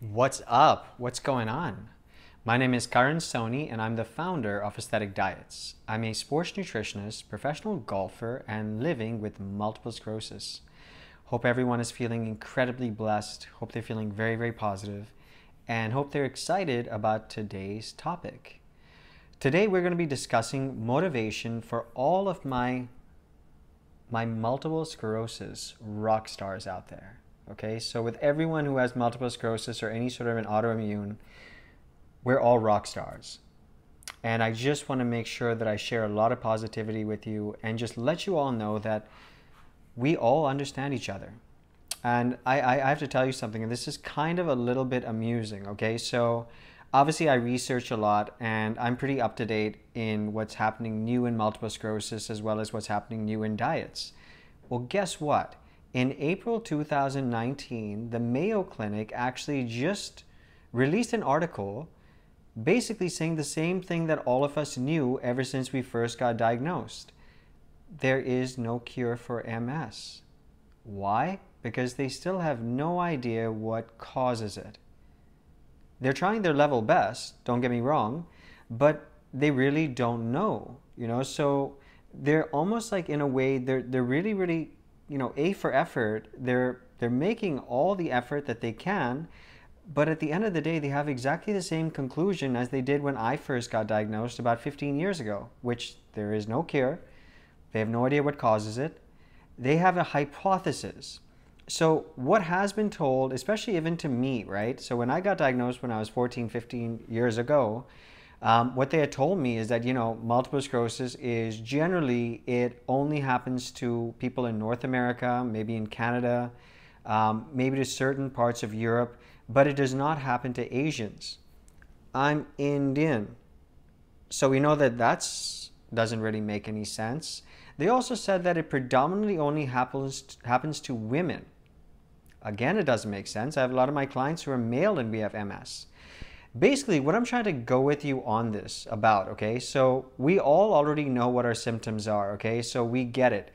What's up? What's going on? My name is Karan Soni, and I'm the founder of Aesthetic Diets. I'm a sports nutritionist, professional golfer, and living with multiple sclerosis. Hope everyone is feeling incredibly blessed. Hope they're feeling very, very positive, and hope they're excited about today's topic. Today, we're going to be discussing motivation for all of my my multiple sclerosis rock stars out there. Okay, so with everyone who has multiple sclerosis or any sort of an autoimmune, we're all rock stars. And I just want to make sure that I share a lot of positivity with you and just let you all know that we all understand each other. And I, I, I have to tell you something, and this is kind of a little bit amusing, okay? So obviously I research a lot and I'm pretty up to date in what's happening new in multiple sclerosis as well as what's happening new in diets. Well, guess what? In April 2019, the Mayo Clinic actually just released an article basically saying the same thing that all of us knew ever since we first got diagnosed. There is no cure for MS. Why? Because they still have no idea what causes it. They're trying their level best, don't get me wrong, but they really don't know, you know? So they're almost like in a way they're they're really really you know, A for effort, they're they're making all the effort that they can, but at the end of the day, they have exactly the same conclusion as they did when I first got diagnosed about 15 years ago, which there is no cure. They have no idea what causes it. They have a hypothesis. So, what has been told, especially even to me, right? So, when I got diagnosed when I was 14, 15 years ago, um, what they had told me is that you know multiple sclerosis is generally it only happens to people in North America, maybe in Canada, um, maybe to certain parts of Europe, but it does not happen to Asians. I'm Indian, so we know that that doesn't really make any sense. They also said that it predominantly only happens happens to women. Again, it doesn't make sense. I have a lot of my clients who are male and we have MS basically what I'm trying to go with you on this about, okay? So we all already know what our symptoms are, okay? So we get it.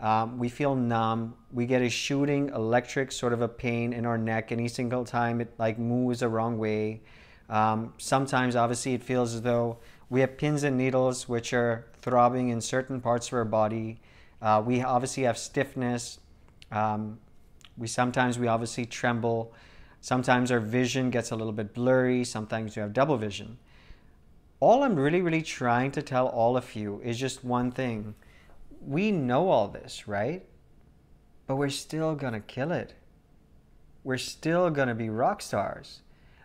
Um, we feel numb. We get a shooting electric sort of a pain in our neck any single time it like moves the wrong way. Um, sometimes, obviously, it feels as though we have pins and needles which are throbbing in certain parts of our body. Uh, we obviously have stiffness. Um, we sometimes we obviously tremble. Sometimes our vision gets a little bit blurry. Sometimes you have double vision. All I'm really, really trying to tell all of you is just one thing. We know all this, right? But we're still going to kill it. We're still going to be rock stars.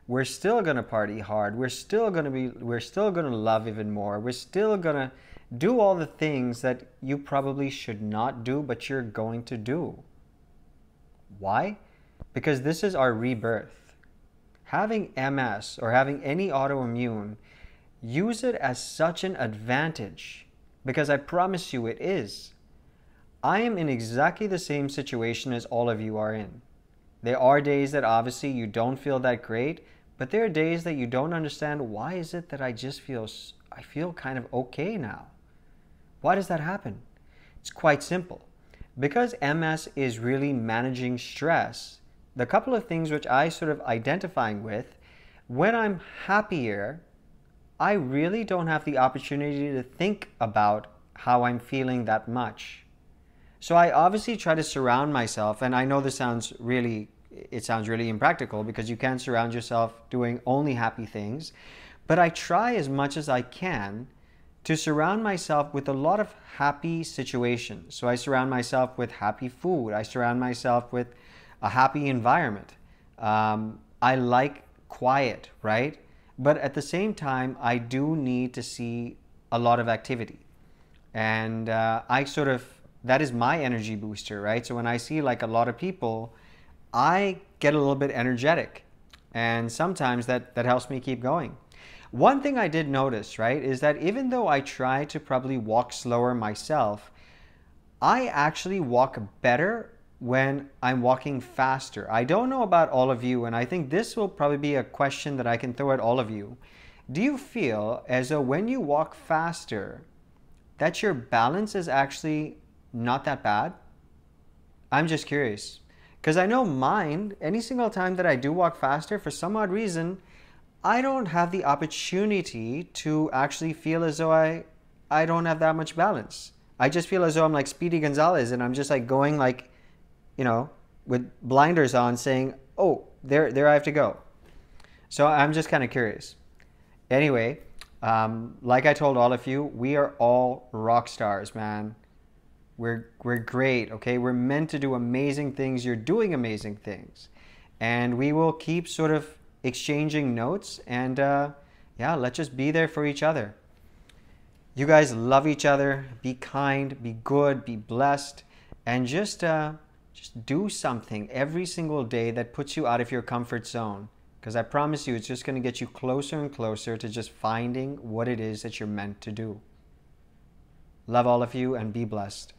We're still going to party hard. We're still going to be we're still going to love even more. We're still going to do all the things that you probably should not do but you're going to do. Why? Because this is our rebirth. Having MS or having any autoimmune, use it as such an advantage because I promise you it is. I am in exactly the same situation as all of you are in. There are days that obviously you don't feel that great, but there are days that you don't understand why is it that I just feel I feel kind of okay now. Why does that happen? It's quite simple. Because MS is really managing stress, the couple of things which I sort of identifying with, when I'm happier, I really don't have the opportunity to think about how I'm feeling that much. So I obviously try to surround myself, and I know this sounds really, it sounds really impractical because you can't surround yourself doing only happy things, but I try as much as I can to surround myself with a lot of happy situations. So I surround myself with happy food. I surround myself with a happy environment. Um, I like quiet, right? But at the same time, I do need to see a lot of activity. And uh, I sort of, that is my energy booster, right? So when I see like a lot of people, I get a little bit energetic. And sometimes that, that helps me keep going. One thing I did notice, right, is that even though I try to probably walk slower myself, I actually walk better when I'm walking faster. I don't know about all of you, and I think this will probably be a question that I can throw at all of you. Do you feel as though when you walk faster, that your balance is actually not that bad? I'm just curious. Because I know mine, any single time that I do walk faster, for some odd reason, I don't have the opportunity to actually feel as though I, I don't have that much balance. I just feel as though I'm like Speedy Gonzalez and I'm just like going like, you know, with blinders on saying, oh, there, there I have to go. So I'm just kind of curious. Anyway, um, like I told all of you, we are all rock stars, man. We're, we're great, okay? We're meant to do amazing things. You're doing amazing things. And we will keep sort of exchanging notes and uh, yeah, let's just be there for each other. You guys love each other. Be kind, be good, be blessed, and just, uh, just do something every single day that puts you out of your comfort zone. Because I promise you, it's just going to get you closer and closer to just finding what it is that you're meant to do. Love all of you and be blessed.